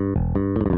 Música